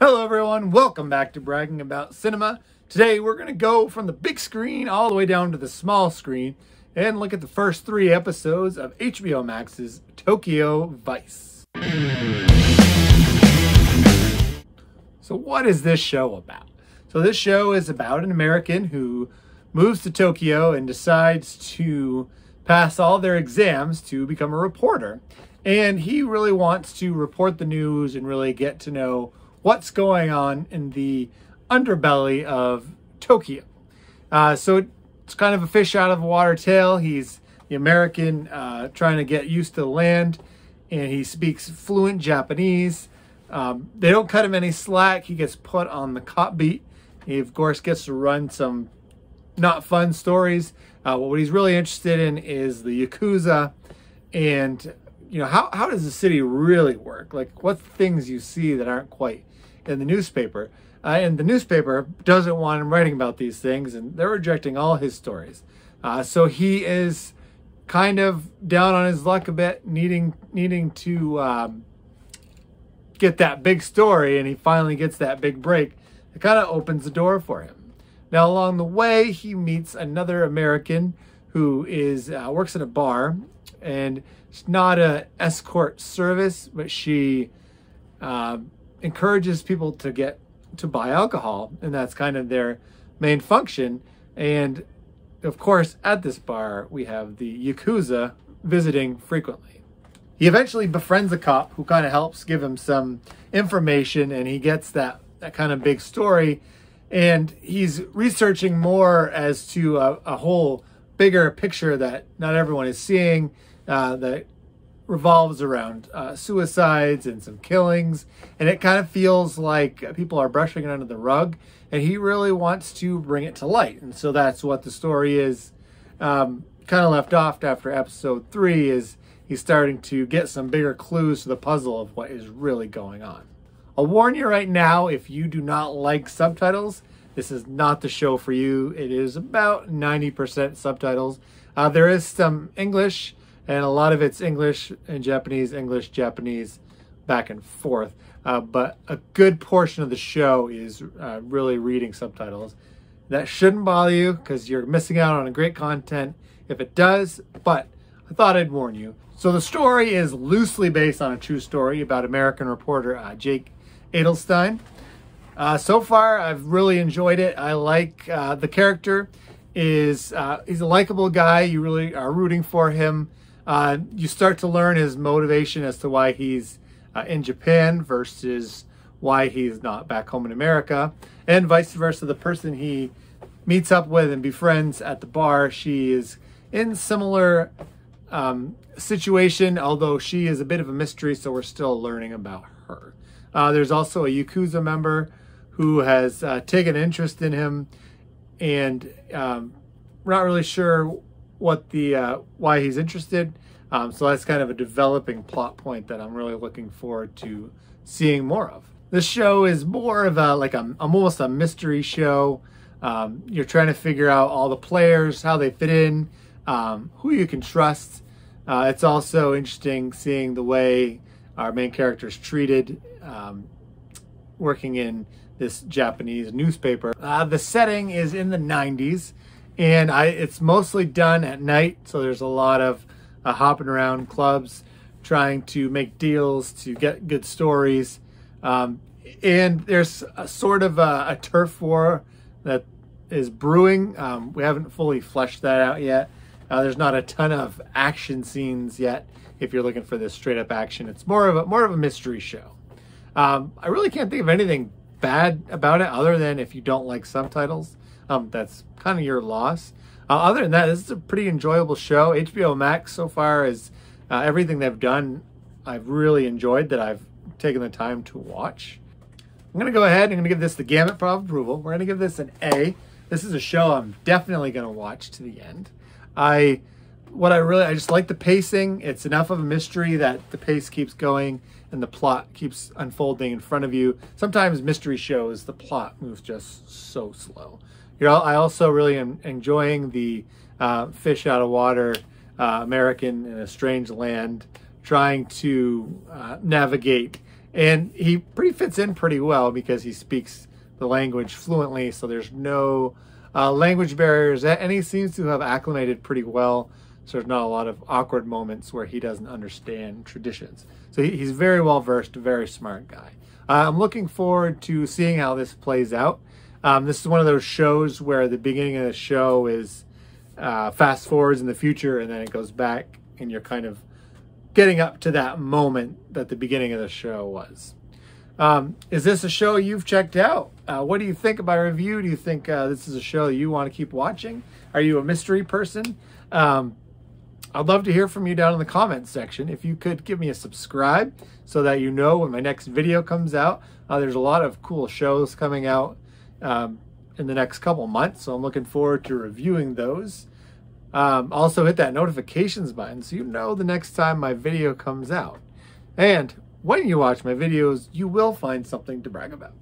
Hello, everyone. Welcome back to Bragging About Cinema. Today, we're going to go from the big screen all the way down to the small screen and look at the first three episodes of HBO Max's Tokyo Vice. So, what is this show about? So, this show is about an American who moves to Tokyo and decides to pass all their exams to become a reporter. And he really wants to report the news and really get to know what's going on in the underbelly of Tokyo. Uh, so it's kind of a fish out of water tale. He's the American uh, trying to get used to the land, and he speaks fluent Japanese. Um, they don't cut him any slack. He gets put on the cop beat. He, of course, gets to run some not fun stories. Uh, what he's really interested in is the Yakuza and you know how, how does the city really work like what things you see that aren't quite in the newspaper. Uh, and the newspaper doesn't want him writing about these things, and they're rejecting all his stories. Uh, so he is kind of down on his luck a bit, needing needing to um, get that big story, and he finally gets that big break. It kind of opens the door for him. Now, along the way, he meets another American who is uh, works at a bar, and it's not a escort service, but she uh, encourages people to get to buy alcohol, and that's kind of their main function. And of course, at this bar, we have the Yakuza visiting frequently. He eventually befriends a cop who kind of helps give him some information, and he gets that, that kind of big story. And he's researching more as to a, a whole bigger picture that not everyone is seeing, uh, that revolves around uh, suicides and some killings, and it kind of feels like people are brushing it under the rug. And he really wants to bring it to light, and so that's what the story is. Um, kind of left off after episode three is he's starting to get some bigger clues to the puzzle of what is really going on. I'll warn you right now if you do not like subtitles, this is not the show for you. It is about 90% subtitles. Uh, there is some English, and a lot of it's English and Japanese, English, Japanese, back and forth. Uh, but a good portion of the show is uh, really reading subtitles. That shouldn't bother you because you're missing out on a great content if it does, but I thought I'd warn you. So the story is loosely based on a true story about American reporter uh, Jake Adelstein. Uh, so far, I've really enjoyed it. I like uh, the character. is uh, He's a likable guy. You really are rooting for him. Uh, you start to learn his motivation as to why he's uh, in Japan versus why he's not back home in America, and vice versa. The person he meets up with and befriends at the bar, she is in similar um, situation, although she is a bit of a mystery, so we're still learning about her. Uh, there's also a Yakuza member who has uh, taken interest in him, and um, not really sure what the uh, why he's interested. Um, so that's kind of a developing plot point that I'm really looking forward to seeing more of. This show is more of a like a almost a mystery show. Um, you're trying to figure out all the players, how they fit in, um, who you can trust. Uh, it's also interesting seeing the way our main character is treated, um, working in this Japanese newspaper. Uh, the setting is in the 90s and I it's mostly done at night, so there's a lot of uh, hopping around clubs, trying to make deals to get good stories, um, and there's a sort of a, a, turf war that is brewing. Um, we haven't fully fleshed that out yet. Uh, there's not a ton of action scenes yet. If you're looking for this straight up action, it's more of a more of a mystery show. Um, I really can't think of anything bad about it other than if you don't like subtitles um, that's kind of your loss. Uh, other than that, this is a pretty enjoyable show. HBO Max so far is uh, everything they've done. I've really enjoyed that. I've taken the time to watch. I'm gonna go ahead. I'm gonna give this the gamut of approval. We're gonna give this an A. This is a show I'm definitely gonna watch to the end. I what I really I just like the pacing. It's enough of a mystery that the pace keeps going and the plot keeps unfolding in front of you. Sometimes mystery shows the plot moves just so slow. You're, I also really am enjoying the uh, fish out of water uh, American in a strange land trying to uh, navigate And he pretty fits in pretty well because he speaks the language fluently, so there's no uh, language barriers, and he seems to have acclimated pretty well. So there's not a lot of awkward moments where he doesn't understand traditions. So he, he's very well versed, very smart guy. Uh, I'm looking forward to seeing how this plays out. Um, this is one of those shows where the beginning of the show is uh, fast forwards in the future, and then it goes back, and you're kind of getting up to that moment that the beginning of the show was. Um, is this a show you've checked out? Uh, what do you think about review? Do you think uh, this is a show you want to keep watching? Are you a mystery person? Um, I'd love to hear from you down in the comments section. If you could give me a subscribe so that you know when my next video comes out. Uh, there's a lot of cool shows coming out um, in the next couple months, so I'm looking forward to reviewing those. Um, also, hit that notifications button so you know the next time my video comes out. And when you watch my videos, you will find something to brag about.